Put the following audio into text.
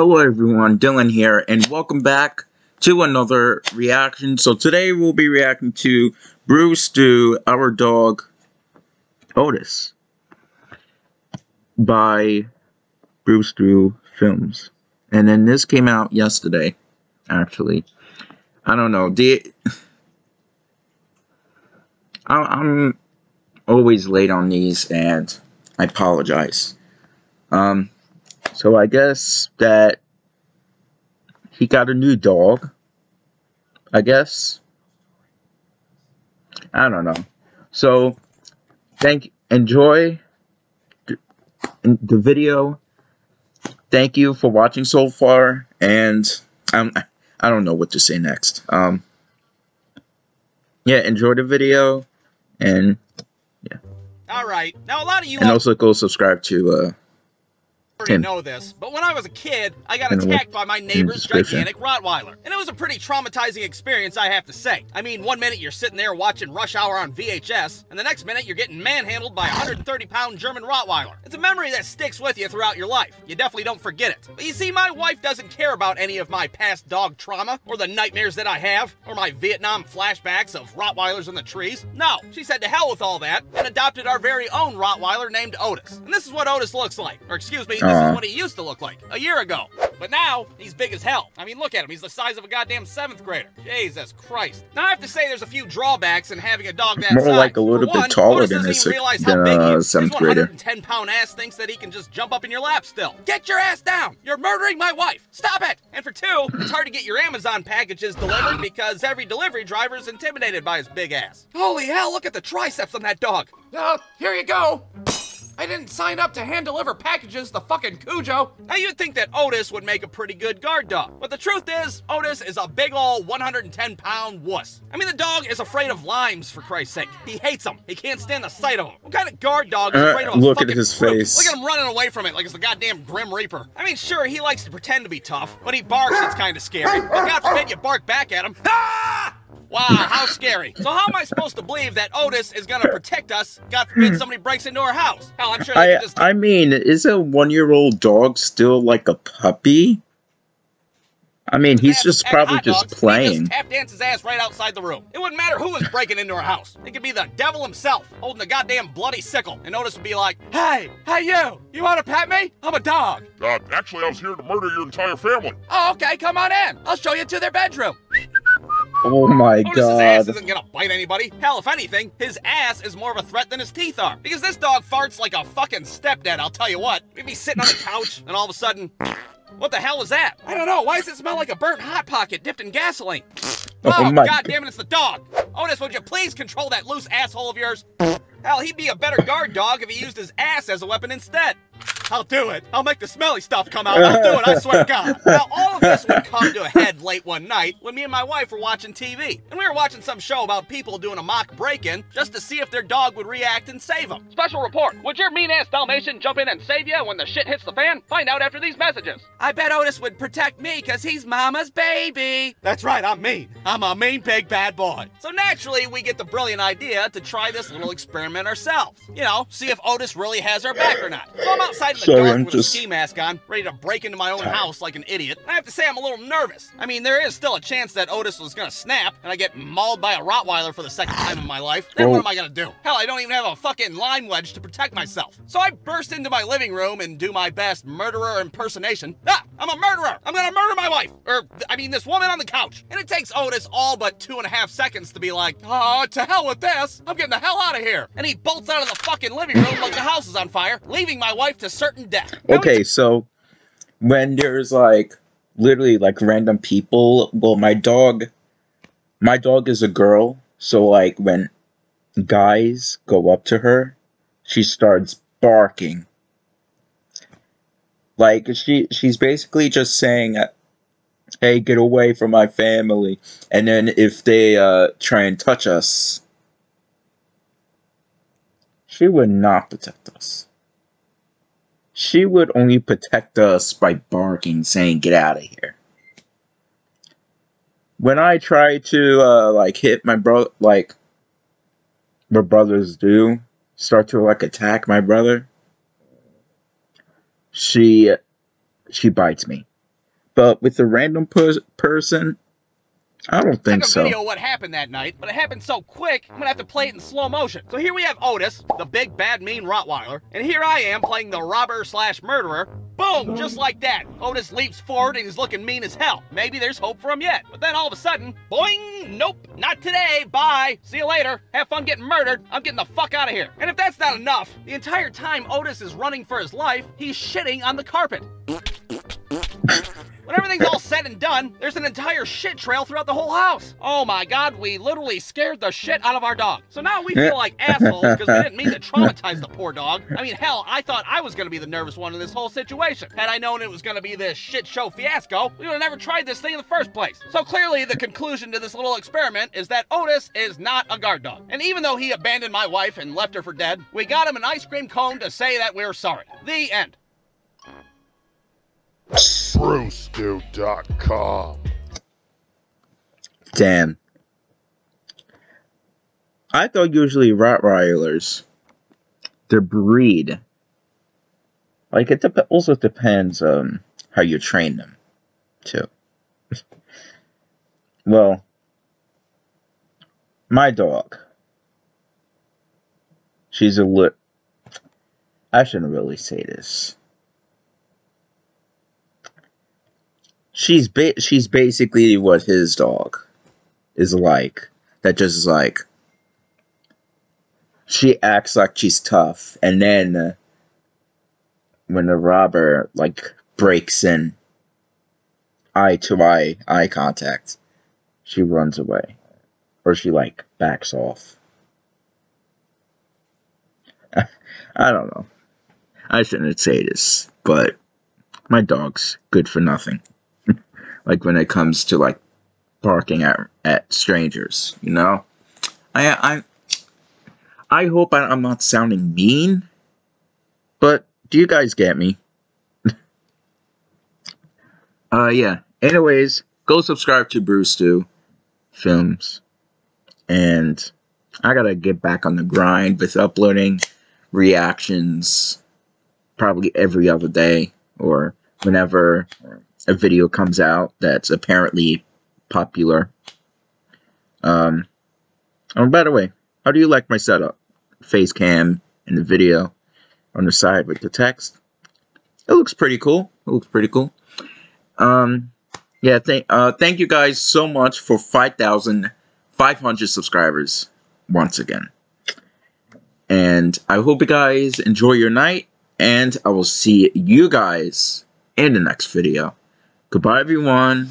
Hello everyone, Dylan here, and welcome back to another reaction. So today we'll be reacting to Brewstew, Our Dog, Otis, by Brewstew Films. And then this came out yesterday, actually. I don't know, the... I'm always late on these, and I apologize. Um, so I guess that he got a new dog. I guess. I don't know. So, thank enjoy the, the video. Thank you for watching so far, and I'm I don't know what to say next. Um, yeah, enjoy the video, and yeah. All right. Now a lot of you and also go subscribe to uh already know this, but when I was a kid, I got attacked by my neighbor's gigantic Rottweiler. And it was a pretty traumatizing experience, I have to say. I mean, one minute you're sitting there watching Rush Hour on VHS, and the next minute you're getting manhandled by a 130-pound German Rottweiler. It's a memory that sticks with you throughout your life. You definitely don't forget it. But you see, my wife doesn't care about any of my past dog trauma, or the nightmares that I have, or my Vietnam flashbacks of Rottweilers in the trees. No, she said to hell with all that, and adopted our very own Rottweiler named Otis. And this is what Otis looks like. Or excuse me, this is what he used to look like a year ago. But now, he's big as hell. I mean, look at him. He's the size of a goddamn seventh grader. Jesus Christ. Now, I have to say there's a few drawbacks in having a dog that More size. like a little For bit taller than doesn't his even realize than, how big uh, is. seventh His grader. 110 pound ass thinks that he can just jump up in your lap still. Get your ass down. You're murdering my wife. Stop it. And for two, it's hard to get your Amazon packages delivered because every delivery driver is intimidated by his big ass. Holy hell, look at the triceps on that dog. Uh, here you go. I didn't sign up to hand deliver packages, the fucking Cujo. Now you'd think that Otis would make a pretty good guard dog, but the truth is, Otis is a big ol' 110 pound wuss. I mean, the dog is afraid of limes, for Christ's sake. He hates them. He can't stand the sight of them. What kind of guard dog is Uh, afraid of a look at his fruit? face. Look at him running away from it like it's the goddamn Grim Reaper. I mean, sure, he likes to pretend to be tough, but he barks, it's kind of scary. But God forbid you bark back at him. Ah! Wow, how scary. So how am I supposed to believe that Otis is gonna protect us? God forbid somebody breaks into our house. Hell, I'm sure they I just I mean, is a one year old dog still like a puppy? I mean, he's ass just at probably hot just dogs, He playing. just tap dance his ass right outside the room. It wouldn't matter who was breaking into our house. It could be the devil himself, holding a goddamn bloody sickle. And Otis would be like, Hey, hey you, you wanna pet me? I'm a dog. Uh, actually, I was here to murder your entire family. Oh, okay, come on in. I'll show you to their bedroom. Oh my oh, Otis's ass isn't gonna bite anybody. Hell, if anything, his ass is more of a threat than his teeth are. Because this dog farts like a fucking stepdad, I'll tell you what. We'd be sitting on the couch, and all of a sudden, what the hell is that? I don't know. Why does it smell like a burnt hot pocket dipped in gasoline? Oh Oh, my god damn it, it's the dog. Otis, would you please control that loose asshole of yours? Hell, he'd be a better guard dog if he used his ass as a weapon instead. I'll do it. I'll make the smelly stuff come out. I'll do it, I swear to God. Now, all of this would come to a head late one night when me and my wife were watching TV. And we were watching some show about people doing a mock break-in just to see if their dog would react and save them. Special report. Would your mean-ass Dalmatian jump in and save you when the shit hits the fan? Find out after these messages. I bet Otis would protect me because he's mama's baby. That's right, I'm mean. I'm a mean big bad boy. So naturally, we get the brilliant idea to try this little experiment ourselves. You know, see if Otis really has our back or not. So I'm outside in the Sorry, dark I'm with just- a ski mask on, ready to break into my own house like an idiot. I have to say I'm a little nervous. I mean, there is still a chance that Otis was gonna snap and I get mauled by a Rottweiler for the second time in my life. Then what am I gonna do? Hell, I don't even have a fucking lime wedge to protect myself. So I burst into my living room and do my best murderer impersonation. Ah, I'm a murderer. I'm gonna murder my wife. Or, I mean, this woman on the couch. And it takes Otis all but two and a half seconds to be like, oh, to hell with this. I'm getting the hell out of here. And he bolts out of the fucking living room like the house is on fire, leaving my wife to certain death. Now he Okay, so when there's like literally like random people, well, my dog, my dog is a girl, so like when guys go up to her, she starts barking. Like she she's basically just saying, "Hey, get away from my family." And then if they uh try and touch us, she would not protect us she would only protect us by barking, saying, get out of here. When I try to, uh, like, hit my bro, like, my brothers do, start to, like, attack my brother, she, she bites me. But with a random per person, I don't think so. video of what happened that night, but it happened so quick, I'm gonna have to play it in slow motion. So here we have Otis, the big, bad, mean Rottweiler, and here I am playing the robber slash murderer. Boom! Just like that. Otis leaps forward and he's looking mean as hell. Maybe there's hope for him yet. But then all of a sudden, boing! Nope, not today. Bye. See you later. Have fun getting murdered. I'm getting the fuck out of here. And if that's not enough, the entire time Otis is running for his life, he's shitting on the carpet. When everything's all said and done, there's an entire shit trail throughout the whole house. Oh my god, we literally scared the shit out of our dog. So now we feel like assholes because we didn't mean to traumatize the poor dog. I mean, hell, I thought I was gonna be the nervous one in this whole situation. Had I known it was gonna be this shit show fiasco, we would have never tried this thing in the first place. So clearly, the conclusion to this little experiment is that Otis is not a guard dog. And even though he abandoned my wife and left her for dead, we got him an ice cream cone to say that we're sorry. The end. Brewstew.com. Damn. I thought usually Rottweilers, their breed, like it dep- also depends um how you train them, too. well, my dog, she's a lit. I shouldn't really say this. She's ba- she's basically what his dog is like. That just is like she acts like she's tough, and then when the robber like breaks in, eye to eye eye contact, she runs away, or she like backs off. I don't know. I shouldn't say this, but my dog's good for nothing. Like when it comes to like barking at at strangers, you know. I I I hope I, I'm not sounding mean, but do you guys get me? uh, yeah. Anyways, go subscribe to Brewstew Films, and I gotta get back on the grind with uploading reactions, probably every other day or whenever a video comes out that's apparently popular. Um, oh, by the way, how do you like my setup? Face cam in the video on the side with the text. It looks pretty cool. It looks pretty cool. Um, yeah, thank uh, thank you guys so much for five thousand five hundred subscribers once again. And I hope you guys enjoy your night, and I will see you guys in the next video. Goodbye, everyone.